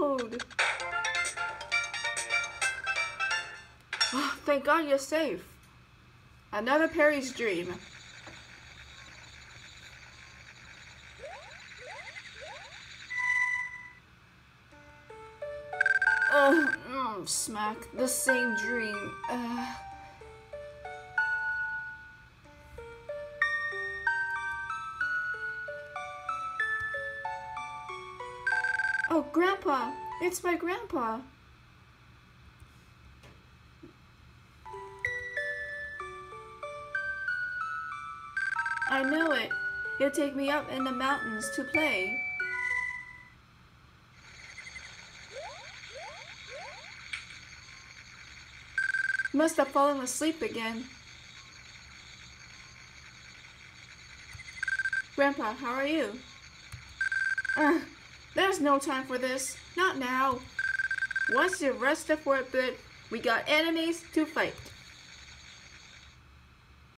road. Oh, thank God you're safe. Another Perry's dream. Ugh, mm, smack. The same dream. Oh, Grandpa! It's my grandpa! I know it. He'll take me up in the mountains to play. Must have fallen asleep again. Grandpa, how are you? Ugh, there's no time for this. Not now. Once you rested for a bit, we got enemies to fight.